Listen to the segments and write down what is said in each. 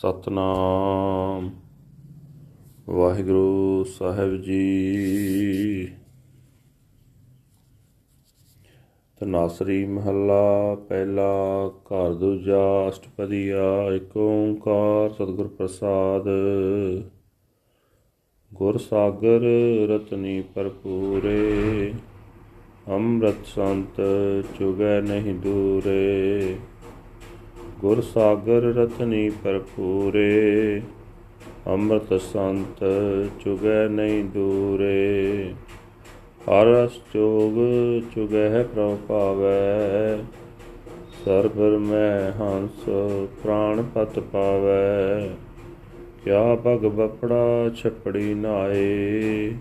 ਸਤਨਾਮ। ਵਾਹਿਗੁਰੂ ਸਾਹਿਬ ਜੀ। ਤਨਾਸਰੀ ਮਹੱਲਾ, ਪਹਿਲਾ ਘਰ, ਦੂਜਾ ਅਸ਼ਟਪਦੀਆ ਏਕ ਓੰਕਾਰ, ਸਤਿਗੁਰ ਪ੍ਰਸਾਦ। ਗੁਰ ਸਾਗਰ ਰਤਨੀ ਭਰਪੂਰੇ, ਅੰਮ੍ਰਿਤ ਸੰਤ ਚੁਗੈ ਨਹੀਂ ਦੂਰੇ। ਗੁਰ ਸਾਗਰ ਰਤਨੀ ਭਰਪੂਰੇ, ਅੰਮ੍ਰਿਤ ਸੰਤ ਚੁਗੈ ਨਹੀਂ ਦੂਰੇ। ਹਰ ਰਸ ਚੋਗ ਚੁਗੈ ਪ੍ਰਭ ਪਾਵੈ ਸਰਬਰ ਮੈਂ ਹੰਸ ਪ੍ਰਾਣ ਪਤ ਪਾਵੈ। ਕਿਆ ਭਗ ਬਪੜਾ ਛਪੜੀ ਨਾਏ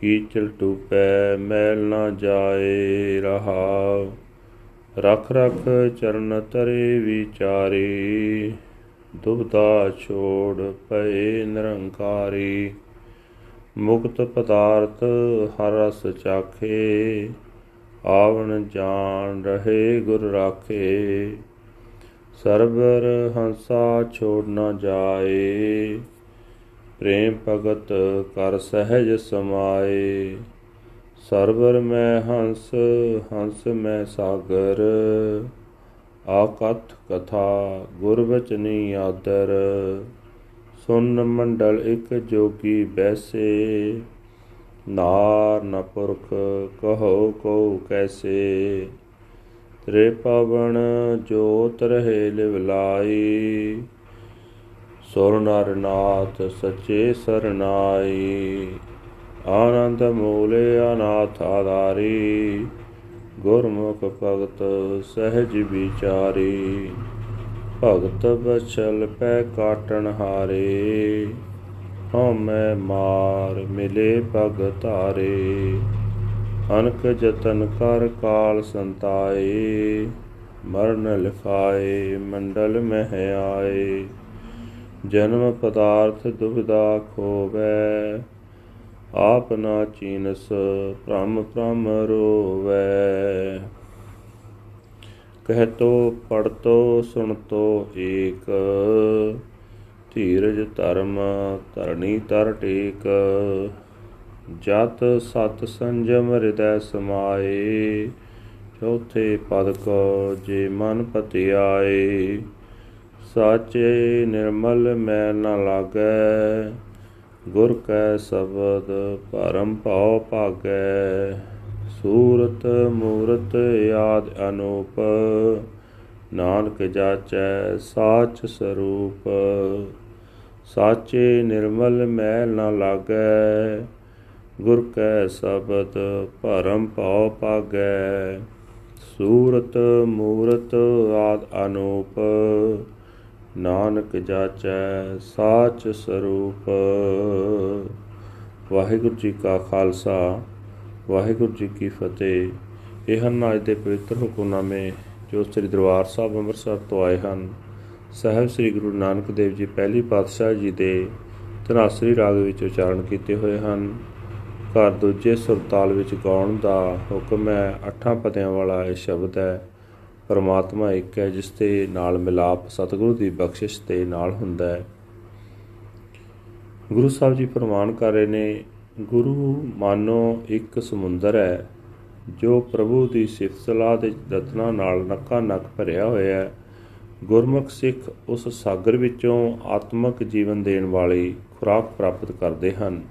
ਕੀਚਲ ਟੂਪੈ ਮੈਲ ਨਾ ਜਾਏ ਰਹਾਉ ਰਖ ਰਖ ਚਰਨ ਤਰੇ ਵਿਚਾਰੀ ਦੁਬਦਾ ਛੋੜ ਪਏ ਨਿਰੰਕਾਰੀ। ਮੁਕਤ ਪਦਾਰਥ ਹਰ ਰਸ ਚਾਖੇ, ਆਵਣ ਜਾਣ ਰਹੇ ਗੁਰ ਰਾਖੇ। ਸਰਬਰ ਹੰਸਾ ਛੋੜ ਨਾ ਜਾਏ, ਪ੍ਰੇਮ ਭਗਤ ਕਰ ਸਹਿਜ ਸਮਾਏ। ਸਰਵਰ ਮੈਂ ਹੰਸ ਹੰਸ ਮੈਂ ਸਾਗਰ। ਆਕਥ ਕਥਾ, ਗੁਰ ਬਚਨੀ ਆਦਰ। ਸੁਨ ਮੰਡਲ ਇਕ ਜੋਗੀ ਬੈਸੇ। ਨਾਰ ਨ ਪੁਰਖ ਕਹੋ ਕੋ ਕੈਸੇ। ਤ੍ਰੇ ਪਵਨ ਜੋਤ ਰਹੇ ਲਿਵ ਲਾਈ। ਸੁਰ ਨਰ ਨਾਥ ਸਚੇ ਸਰਨਾਈ ਆਨੰਦ ਮੂਲੇ ਅਨਾਥ ਆਧਾਰੀ, ਗੁਰਮੁਖ ਭਗਤ ਸਹਿਜ ਵਿਚਾਰੀ। ਭਗਤ ਬਚਲ ਪੈ ਕਾਟਣ ਹਾਰੇ, ਹਉਮੈ ਮਾਰ ਮਿਲੇ ਪਗ ਧਾਰੇ। ਅਨਕ ਜਤਨ ਕਰ ਕਾਲ ਸੰਤਾਏ, ਮਰਨ ਲਿਖਾਏ ਮੰਡਲ ਮਹਿ ਆਏ ਜਨਮ ਪਦਾਰਥ ਦੁਬਿਧਾ ਖੋਵੈ ਆਪ ਨਾ ਚੀਨਸ, ਭ੍ਰਮ ਭ੍ਰਮ ਰੋਵੈ। ਕਹਿਤੋ ਪੜਤੋ ਸੁਣਤੋ ਏਕ। ਧੀਰਜ ਧਰਮ ਧਰਣੀ ਤਰ ਟੇਕ। ਜਤ ਸਤ ਸੰਜਮ ਹਿਰਦੈ ਸਮਾਏ। ਚੌਥੇ ਪਦ ਕੋ ਜੇ ਮਨ ਪਤਿਆਏ। ਸਾਚੇ ਨਿਰਮਲ ਮੈਲ ਨ ਲਾਗੈ। ਗੁਰ ਕੈ ਸ਼ਬਦ ਪਰਮ ਭਉ ਭਾਗੈ, ਸੂਰਤ ਮੂਰਤ ਆਦ ਅਨੂਪ, ਨਾਨਕ ਜਾਚੈ ਸਾਚ ਸਰੂਪ। ਸਾਚੇ ਨਿਰਮਲ ਮੈਲ ਨਾ ਲਾਗੈ, ਗੁਰ ਕੈ ਸ਼ਬਦ ਪਰਮ ਭਉ ਭਾਗੈ, ਸੂਰਤ ਮੂਰਤ ਆਦ ਅਨੂਪ। ਨਾਨਕ ਜਾਚੈ ਸਾਚ ਸਰੂਪ। ਵਾਹਿਗੁਰੂ ਜੀ ਕਾ ਖਾਲਸਾ, ਵਾਹਿਗੁਰੂ ਜੀ ਕੀ ਫਤਿਹ। ਇਹ ਹਨ ਅੱਜ ਦੇ ਪਵਿੱਤਰ ਹੁਕਮਨਾਮੇ ਜੋ ਸ੍ਰੀ ਦਰਬਾਰ ਸਾਹਿਬ ਅੰਮ੍ਰਿਤਸਰ ਤੋਂ ਆਏ ਹਨ। ਸਹਿਬ ਸ੍ਰੀ ਗੁਰੂ ਨਾਨਕ ਦੇਵ ਜੀ ਪਹਿਲੀ ਪਾਤਸ਼ਾਹ ਜੀ ਦੇ ਤਨਾਸਰੀ ਰਾਗ ਵਿੱਚ ਉਚਾਰਨ ਕੀਤੇ ਹੋਏ ਹਨ। ਘਰ ਦੂਜੇ ਸੁਰਤਾਲ ਵਿੱਚ ਗਾਉਣ ਦਾ ਹੁਕਮ ਹੈ, ਅੱਠਾਂ ਪਤਿਆਂ ਵਾਲਾ ਇਹ ਸ਼ਬਦ ਹੈ। ਪਰਮਾਤਮਾ ਇੱਕ ਹੈ, ਜਿਸ ਦੇ ਨਾਲ ਮਿਲਾਪ ਸਤਿਗੁਰੂ ਦੀ ਬਖਸ਼ਿਸ਼ ਦੇ ਨਾਲ ਹੁੰਦਾ ਹੈ। ਗੁਰੂ ਸਾਹਿਬ ਜੀ ਫਰਮਾਨ ਕਰ ਰਹੇ ਨੇ, ਗੁਰੂ ਮਾਨੋ ਇੱਕ ਸਮੁੰਦਰ ਹੈ, ਜੋ ਪ੍ਰਭੂ ਦੀ ਸਿਫਤ ਸਲਾਹ ਦੇ ਰਤਨਾ ਨਾਲ ਨੱਕਾ ਨੱਕ ਭਰਿਆ ਹੋਇਆ ਹੈ। ਗੁਰਮੁਖ ਸਿੱਖ ਉਸ ਸਾਗਰ ਵਿੱਚੋਂ ਆਤਮਿਕ ਜੀਵਨ ਦੇਣ ਵਾਲੀ ਖੁਰਾਕ ਪ੍ਰਾਪਤ ਕਰਦੇ ਹਨ।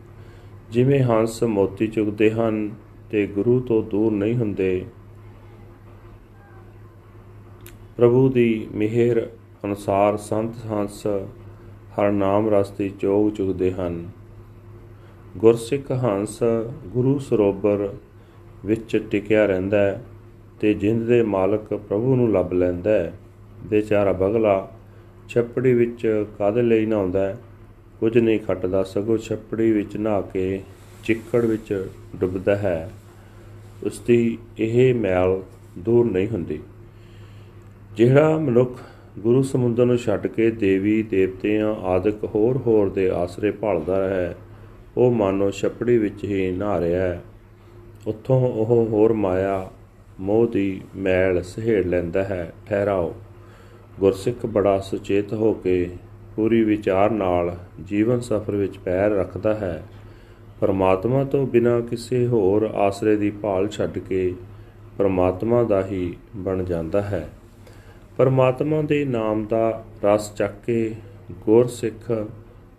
ਜਿਵੇਂ ਹੰਸ ਮੋਤੀ ਚੁਗਦੇ ਹਨ ਤੇ ਗੁਰੂ ਤੋਂ ਦੂਰ ਨਹੀਂ ਹੁੰਦੇ ਪ੍ਰਭੂ ਦੀ ਮਿਹਰ ਅਨੁਸਾਰ ਸੰਤ ਹੰਸ ਹਰ ਨਾਮ ਰਸਤੇ ਚੋਗ ਚੁਗਦੇ ਹਨ। ਗੁਰਸਿੱਖ ਹੰਸ ਗੁਰੂ ਸਰੋਵਰ ਵਿੱਚ ਟਿਕਿਆ ਰਹਿੰਦਾ ਹੈ ਤੇ ਜਿੰਦ ਦੇ ਮਾਲਕ ਪ੍ਰਭੂ ਨੂੰ ਲੱਭ ਲੈਂਦਾ ਹੈ। ਬੇਚਾਰਾ ਬਗਲਾ ਛੱਪੜੀ ਵਿੱਚ ਕਾਦੇ ਲਈ ਨਹਾਉਂਦਾ ਕੁਝ ਨਹੀਂ ਖੱਟਦਾ, ਸਗੋਂ ਛੱਪੜੀ ਵਿੱਚ ਨਹਾ ਕੇ ਚਿੱਕੜ ਵਿੱਚ ਡੁੱਬਦਾ ਹੈ। ਉਸ ਦੀ ਇਹ ਮੈਲ ਦੂਰ ਨਹੀਂ ਹੁੰਦੀ। ਜਿਹੜਾ ਮਨੁੱਖ ਗੁਰੂ ਸਮੁੰਦਰ ਨੂੰ ਛੱਡ ਕੇ ਦੇਵੀ ਦੇਵਤਿਆਂ, ਆਦਿਕ ਹੋਰ ਹੋਰ ਦੇ ਆਸਰੇ ਭਾਲਦਾ ਹੈ, ਉਹ ਮਾਨੋ ਛਪੜੀ ਵਿੱਚ ਹੀ ਨਹਾ ਰਿਹਾ ਹੈ। ਉੱਥੋਂ ਉਹ ਹੋਰ ਮਾਇਆ, ਮੋਹ ਦੀ ਮੈਲ ਸਹੇੜ ਲੈਂਦਾ ਹੈ, ਠਹਿਰਾਓ। ਗੁਰਸਿੱਖ ਬੜਾ ਸੁਚੇਤ ਹੋ ਕੇ ਪੂਰੀ ਵਿਚਾਰ ਨਾਲ ਜੀਵਨ ਸਫਰ ਵਿੱਚ ਪੈਰ ਰੱਖਦਾ ਹੈ। ਪਰਮਾਤਮਾ ਤੋਂ ਬਿਨਾਂ ਕਿਸੇ ਹੋਰ ਆਸਰੇ ਦੀ ਭਾਲ ਛੱਡ ਕੇ ਪਰਮਾਤਮਾ ਦਾ ਹੀ ਬਣ ਜਾਂਦਾ ਹੈ। ਪਰਮਾਤਮਾ ਦੇ ਨਾਮ ਦਾ ਰਸ ਚੱਕ ਕੇ ਗੁਰ ਸਿੱਖ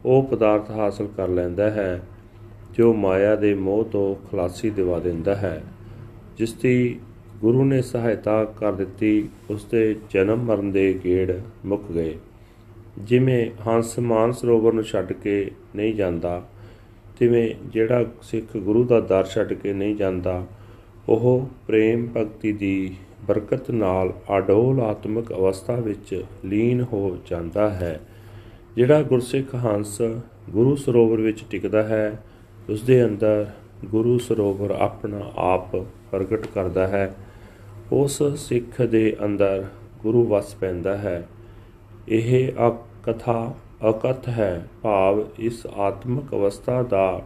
ਉਹ ਪਦਾਰਥ ਹਾਸਲ ਕਰ ਲੈਂਦਾ ਹੈ, ਜੋ ਮਾਇਆ ਦੇ ਮੋਹ ਤੋਂ ਖਲਾਸੀ ਦਿਵਾ ਦਿੰਦਾ ਹੈ, ਜਿਸ ਦੀ ਗੁਰੂ ਨੇ ਸਹਾਇਤਾ ਕਰ ਦਿੱਤੀ, ਉਸ ਦੇ ਜਨਮ ਮਰਨ ਦੇ ਗੇੜ ਮੁੱਕ ਗਏ। ਜਿਵੇਂ ਹੰਸ ਮਾਨ ਸਰੋਵਰ ਨੂੰ ਛੱਡ ਕੇ ਨਹੀਂ ਜਾਂਦਾ, ਤਿਵੇਂ ਜਿਹੜਾ ਸਿੱਖ ਗੁਰੂ ਦਾ ਦਰ ਛੱਡ ਕੇ ਨਹੀਂ ਜਾਂਦਾ, ਉਹ ਪ੍ਰੇਮ ਭਗਤੀ ਦੀ ਬਰਕਤ ਨਾਲ ਅਡੋਲ ਆਤਮਿਕ ਅਵਸਥਾ ਵਿੱਚ ਲੀਨ ਹੋ ਜਾਂਦਾ ਹੈ, ਜਿਹੜਾ ਗੁਰਸਿੱਖ ਹੰਸ ਗੁਰੂ ਸਰੋਵਰ ਵਿੱਚ ਟਿਕਦਾ ਹੈ ਉਸ ਦੇ ਅੰਦਰ ਗੁਰੂ ਸਰੋਵਰ ਆਪਣਾ ਆਪ ਪ੍ਰਗਟ ਕਰਦਾ ਹੈ। ਉਸ ਸਿੱਖ ਦੇ ਅੰਦਰ ਗੁਰੂ ਵਸ ਪੈਂਦਾ ਹੈ। ਇਹ ਕਥਾ ਅਕਥ ਹੈ, ਭਾਵ ਇਸ ਆਤਮਿਕ ਅਵਸਥਾ ਦਾ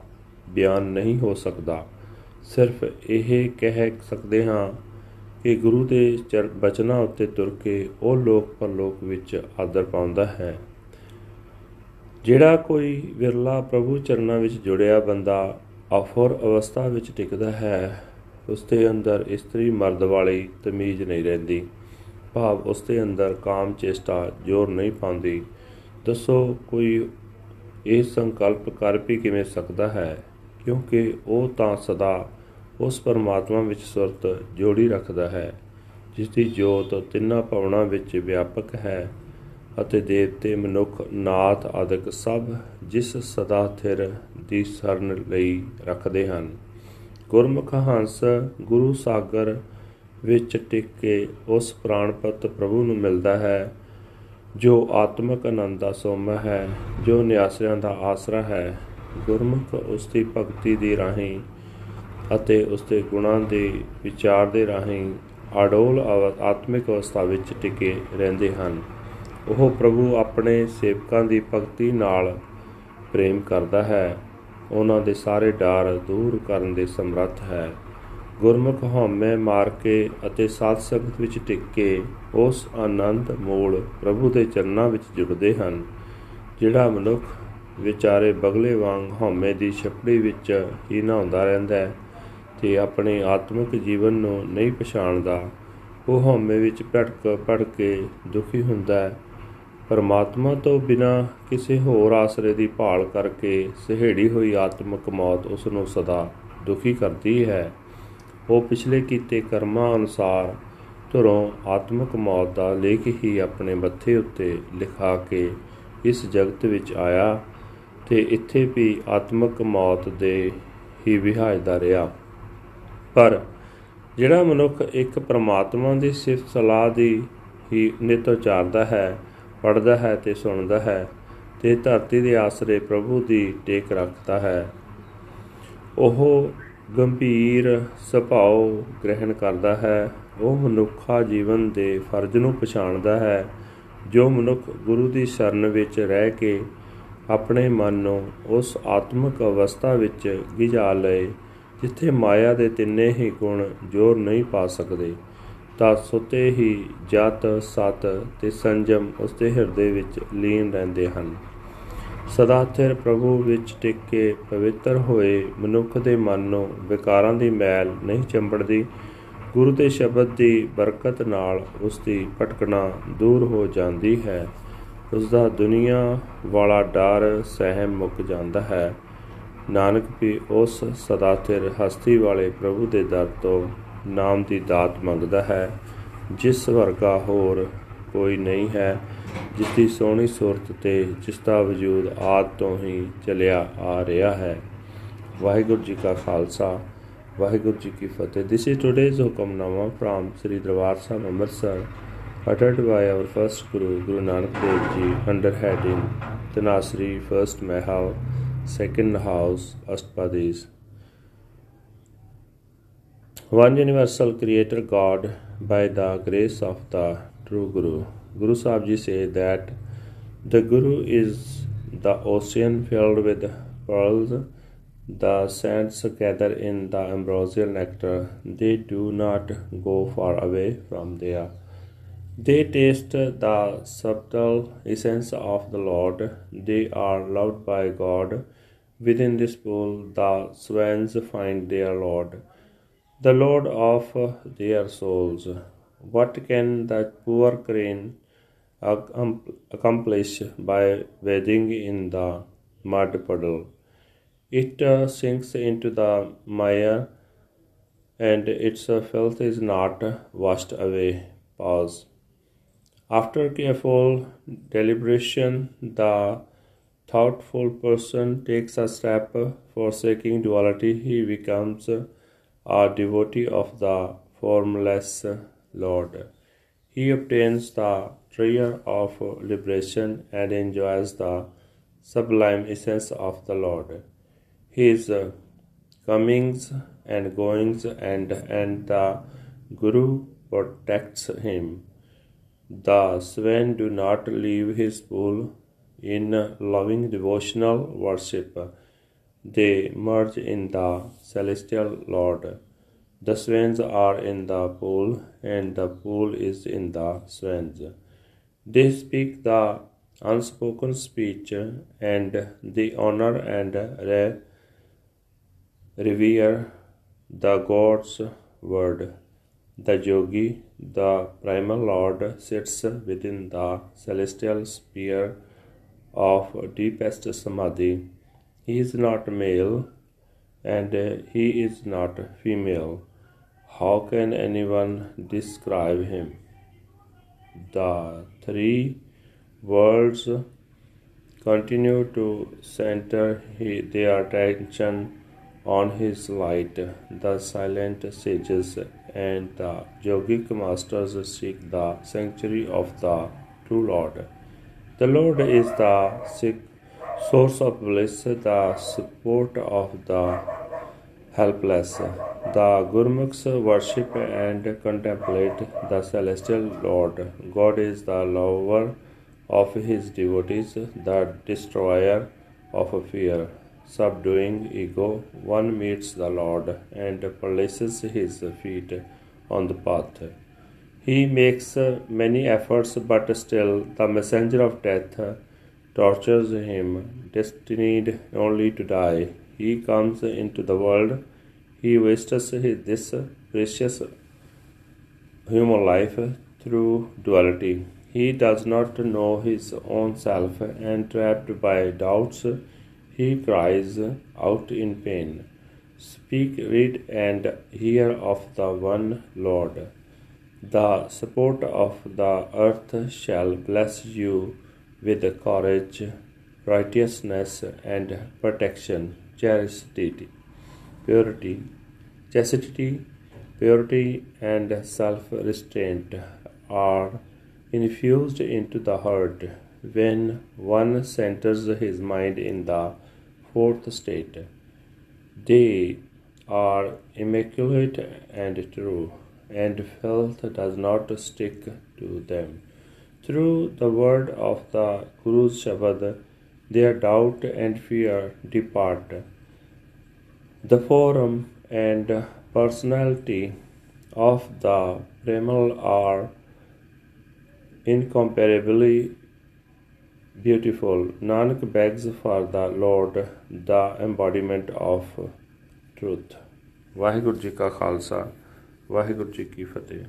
ਬਿਆਨ ਨਹੀਂ ਹੋ ਸਕਦਾ। ਸਿਰਫ ਇਹ ਕਹਿ ਸਕਦੇ ਹਾਂ ਕਿ ਗੁਰੂ ਦੇ ਬਚਨਾਂ ਉੱਤੇ ਤੁਰ ਕੇ ਉਹ ਲੋਕ ਪਰਲੋਕ ਵਿੱਚ ਆਦਰ ਪਾਉਂਦਾ ਹੈ। ਜਿਹੜਾ ਕੋਈ ਵਿਰਲਾ ਪ੍ਰਭੂ ਚਰਨਾਂ ਵਿੱਚ ਜੁੜਿਆ ਬੰਦਾ ਅਫੁਰ ਅਵਸਥਾ ਵਿੱਚ ਟਿਕਦਾ ਹੈ ਉਸ ਦੇ ਅੰਦਰ ਇਸਤਰੀ ਮਰਦ ਵਾਲੀ ਤਮੀਜ਼ ਨਹੀਂ ਰਹਿੰਦੀ। ਭਾਵ ਉਸ ਦੇ ਅੰਦਰ ਕਾਮ ਚੇਸ਼ਟਾ ਜ਼ੋਰ ਨਹੀਂ ਪਾਉਂਦੀ। ਦੱਸੋ ਕੋਈ ਇਹ ਸੰਕਲਪ ਕਰ ਵੀ ਕਿਵੇਂ ਸਕਦਾ ਹੈ? ਕਿਉਂਕਿ ਉਹ ਤਾਂ ਸਦਾ ਉਸ ਪਰਮਾਤਮਾ ਵਿੱਚ ਸੁਰਤ ਜੋੜੀ ਰੱਖਦਾ ਹੈ ਜਿਸ ਦੀ ਜੋਤ ਤਿੰਨਾਂ ਭਵਨਾਂ ਵਿੱਚ ਵਿਆਪਕ ਹੈ ਅਤੇ ਦੇਵਤੇ, ਮਨੁੱਖ, ਨਾਥ ਆਦਿਕ ਸਭ ਜਿਸ ਸਦਾ ਥਿਰ ਦੀ ਸਰਨ ਲਈ ਰੱਖਦੇ ਹਨ। ਗੁਰਮੁਖ ਹੰਸ ਗੁਰੂ ਸਾਗਰ ਵਿੱਚ ਟਿਕ ਕੇ ਉਸ ਪ੍ਰਾਣਪਤ ਪ੍ਰਭੂ ਨੂੰ ਮਿਲਦਾ ਹੈ, ਜੋ ਆਤਮਿਕ ਆਨੰਦ ਦਾ ਸੋਮਾ ਹੈ, ਜੋ ਨਿਆਸਰਿਆਂ ਦਾ ਆਸਰਾ ਹੈ। ਗੁਰਮੁਖ ਉਸ ਦੀ ਭਗਤੀ ਦੀ ਰਾਹੀਂ ਅਤੇ ਉਸ ਦੇ ਗੁਣਾਂ ਦੇ ਵਿਚਾਰ ਦੇ ਰਾਹੀਂ ਅਡੋਲ ਆਤਮਿਕ ਅਵਸਥਾ ਵਿੱਚ ਟਿਕੇ ਰਹਿੰਦੇ ਹਨ। ਉਹ ਪ੍ਰਭੂ ਆਪਣੇ ਸੇਵਕਾਂ ਦੀ ਭਗਤੀ ਨਾਲ ਪ੍ਰੇਮ ਕਰਦਾ ਹੈ। ਉਹਨਾਂ ਦੇ ਸਾਰੇ ਡਰ ਦੂਰ ਕਰਨ ਦੇ ਸਮਰੱਥ ਹੈ। ਗੁਰਮੁਖ ਹਉਮੈ ਮਾਰ ਕੇ ਅਤੇ ਸਾਧ ਸੰਗਤ ਵਿੱਚ ਟਿਕ ਕੇ ਉਸ ਆਨੰਦ ਮੂਲ ਪ੍ਰਭੂ ਦੇ ਚਰਨਾਂ ਵਿੱਚ ਜੁੜਦੇ ਹਨ, ਜਿਹੜਾ ਮਨੁੱਖ ਵਿਚਾਰੇ ਬਗਲੇ ਵਾਂਗ ਹਉਮੈ ਦੀ ਛਪੜੀ ਵਿੱਚ ਹੀ ਨਹਾਉਂਦਾ ਰਹਿੰਦਾ ਹੈ। ਤੇ ਆਪਣੇ ਆਤਮਿਕ ਜੀਵਨ ਨੂੰ ਨਹੀਂ ਪਛਾਣਦਾ, ਉਹ ਹਉਮੈ ਵਿੱਚ ਭਟਕ ਭੜ ਕੇ ਦੁਖੀ ਹੁੰਦਾ ਹੈ। ਪਰਮਾਤਮਾ ਤੋਂ ਬਿਨਾ ਕਿਸੇ ਹੋਰ ਆਸਰੇ ਦੀ ਭਾਲ ਕਰਕੇ ਸਹਿੜੀ ਹੋਈ ਆਤਮਿਕ ਮੌਤ ਉਸ ਨੂੰ ਸਦਾ ਦੁਖੀ ਕਰਦੀ ਹੈ। ਉਹ ਪਿਛਲੇ ਕੀਤੇ ਕਰਮਾਂ ਅਨੁਸਾਰ ਧਰੋਂ ਆਤਮਿਕ ਮੌਤ ਦਾ ਲੇਖ ਹੀ ਆਪਣੇ ਮੱਥੇ ਉੱਤੇ ਲਿਖਾ ਕੇ ਇਸ ਜਗਤ ਵਿੱਚ ਆਇਆ ਤੇ ਇੱਥੇ ਵੀ ਆਤਮਿਕ ਮੌਤ ਦੇ ਹੀ ਵਿਹਾਜਦਾ ਰਿਹਾ। ਪਰ ਜਿਹੜਾ ਮਨੁੱਖ ਇੱਕ ਪ੍ਰਮਾਤਮਾ ਦੀ ਸਿਫਤ ਸਲਾਹ ਦੀ ਹੀ ਨਿਤ ਉਚਾਰਦਾ ਹੈ ਪੜਦਾ ਹੈ ਤੇ ਸੁਣਦਾ ਹੈ ਤੇ ਧਰਤੀ ਦੇ ਆਸਰੇ ਪ੍ਰਭੂ ਦੀ ਟੇਕ ਰੱਖਦਾ ਹੈ, ਉਹ ਗੰਭੀਰ ਸੁਭਾਅ ਗ੍ਰਹਿਣ ਕਰਦਾ ਹੈ, ਉਹ ਮਨੁੱਖਾ ਜੀਵਨ ਦੇ ਫਰਜ਼ ਨੂੰ ਪਛਾਣਦਾ ਹੈ, ਜੋ ਮਨੁੱਖ ਗੁਰੂ ਦੀ ਸ਼ਰਨ ਵਿੱਚ ਰਹਿ ਕੇ ਆਪਣੇ ਮਨ ਨੂੰ ਉਸ ਆਤਮਿਕ ਅਵਸਥਾ ਵਿੱਚ ਗਿਜਾ ਲਏ। ਜਿੱਥੇ ਮਾਇਆ ਦੇ ਤਿੰਨੇ ਹੀ ਗੁਣ ਜੋਰ ਨਹੀਂ ਪਾ ਸਕਦੇ, ਤਾਂ ਸੁਤੇ ਹੀ ਜਤ, ਸਤ ਤੇ ਸੰਜਮ ਉਸਦੇ ਹਿਰਦੇ ਵਿੱਚ ਲੀਨ ਰਹਿੰਦੇ ਹਨ। ਸਦਾ ਥਿਰ ਪ੍ਰਭੂ ਵਿੱਚ ਟਿਕ ਕੇ ਪਵਿੱਤਰ ਹੋਏ, ਮਨੁੱਖ ਦੇ ਮਨ ਨੂੰ ਵਿਕਾਰਾਂ ਦੀ ਮੈਲ ਨਹੀਂ ਚੰਬੜਦੀ, ਗੁਰੂ ਦੇ ਸ਼ਬਦ ਦੀ ਬਰਕਤ ਨਾਲ ਉਸ ਦੀ ਭਟਕਣਾ ਦੂਰ ਹੋ ਜਾਂਦੀ ਹੈ। ਉਸ ਦਾ ਦੁਨੀਆ ਵਾਲਾ ਡਰ ਸਹਿਮ ਮੁੱਕ ਜਾਂਦਾ ਹੈ। ਨਾਨਕ ਵੀ ਉਸ ਸਦਾ ਥਿਰ ਹਸਤੀ ਵਾਲੇ ਪ੍ਰਭੂ ਦੇ ਦਰ ਤੋਂ ਨਾਮ ਦੀ ਦਾਤ ਮੰਗਦਾ ਹੈ ਜਿਸ ਵਰਗਾ ਹੋਰ ਕੋਈ ਨਹੀਂ ਹੈ ਜਿਸ ਦੀ ਸੋਹਣੀ ਸੂਰਤ ਤੇ ਜਿਸ ਦਾ ਵਜੂਦ ਆਦ ਤੋਂ ਹੀ ਚੱਲਿਆ ਆ ਰਿਹਾ ਹੈ। ਵਾਹਿਗੁਰੂ ਜੀ ਕਾ ਖਾਲਸਾ ਵਾਹਿਗੁਰੂ ਜੀ ਕੀ ਫਤਿਹ। This is today's Hukamnama from Sri Darbar Sahib Amritsar uttered by our first Guru, Guru Nanak Dev Ji, under heading Tanasri, first Mahal, second house, Astpadis. One universal creator God by the grace of the true Guru. Guru Sahib Ji that the Guru is the ocean filled with pearls. The saints gather in the ambrosial nectar. They do not go far away from there. They taste the subtle essence of the Lord. They are loved by God. Within this pool, the swans find their Lord, the Lord of their souls. What can that poor crane accomplish by wading in the mud puddle? It uh, sinks into the mire and its filth is not washed away. Pause. After careful deliberation, the thoughtful person takes a step forsaking duality. He becomes a devotee of the formless Lord. He obtains the treasure of liberation and enjoys the sublime essence of the Lord. His comings and goings and and the Guru protects him. The swan do not leave his pool in loving devotional worship. They merge in the celestial Lord. The swans are in the pool, and the pool is in the swans. They speak the unspoken speech, and they honor and revere the God's word. The yogi, the primal Lord, sits within the celestial sphere of deepest samadhi. He is not male and he is not female. How can anyone describe him? The three worlds continue to center their attention on his light, the silent sages and the yogic masters seek the sanctuary of the true Lord. The Lord is the source of bliss, the support of the helpless. The Gurmukhs worship and contemplate the celestial Lord. God is the lover of his devotees, the destroyer of fear subduing ego, one meets the Lord and places his feet on the path. He makes many efforts, but still the messenger of death tortures him, destined only to die. He comes into the world, he wastes this precious human life through duality. He does not know his own self, and trapped by doubts, he cries out in pain, Speak, read, and hear of the one Lord. The support of the earth shall bless you with courage, righteousness, and protection, chastity, purity, chastity, purity, and self restraint are infused into the heart when one centers his mind in the fourth state. They are immaculate and true, and filth does not stick to them. Through the word of the Guru's Shabad, their doubt and fear depart. The form and personality of the Premal are incomparably beautiful. Nanak begs for the Lord, the embodiment of truth. Waheguru ji ਕਾ ਖਾਲਸਾ ਵਾਹਿਗੁਰੂ ਜੀ ਕੀ ਫਤਿਹ